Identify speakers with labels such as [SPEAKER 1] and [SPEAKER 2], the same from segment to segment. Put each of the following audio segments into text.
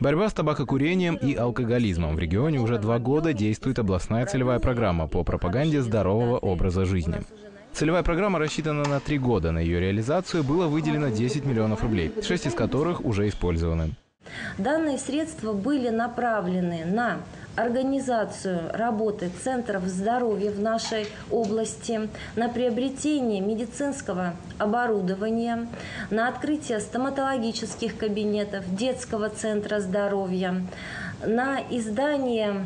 [SPEAKER 1] Борьба с табакокурением и алкоголизмом. В регионе уже два года действует областная целевая программа по пропаганде здорового образа жизни. Целевая программа рассчитана на три года. На ее реализацию было выделено 10 миллионов рублей, шесть из которых уже использованы.
[SPEAKER 2] Данные средства были направлены на организацию работы центров здоровья в нашей области, на приобретение медицинского оборудования, на открытие стоматологических кабинетов, детского центра здоровья, на издание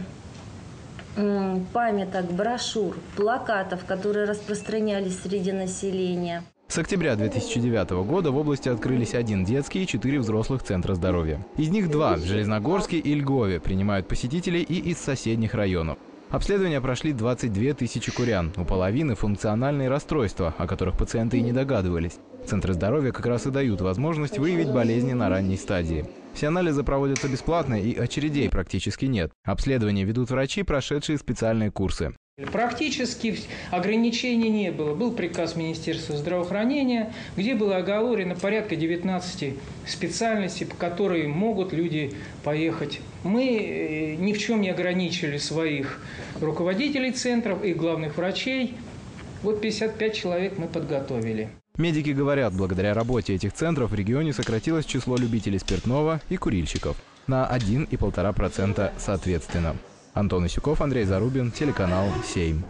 [SPEAKER 2] памяток, брошюр, плакатов, которые распространялись среди населения.
[SPEAKER 1] С октября 2009 года в области открылись один детский и четыре взрослых центра здоровья. Из них два в Железногорске и Льгове принимают посетителей и из соседних районов. Обследования прошли 22 тысячи курян. У половины функциональные расстройства, о которых пациенты и не догадывались. Центры здоровья как раз и дают возможность выявить болезни на ранней стадии. Все анализы проводятся бесплатно и очередей практически нет. Обследования ведут врачи, прошедшие специальные курсы.
[SPEAKER 3] Практически ограничений не было. Был приказ Министерства здравоохранения, где было оговорено порядка 19 специальностей, по которым могут люди поехать. Мы э, ни в чем не ограничили своих руководителей центров и главных врачей. Вот 55 человек мы подготовили.
[SPEAKER 1] Медики говорят, благодаря работе этих центров в регионе сократилось число любителей спиртного и курильщиков на 1 и 1,5% соответственно. Антон Исюков, Андрей Зарубин, телеканал «Сейм».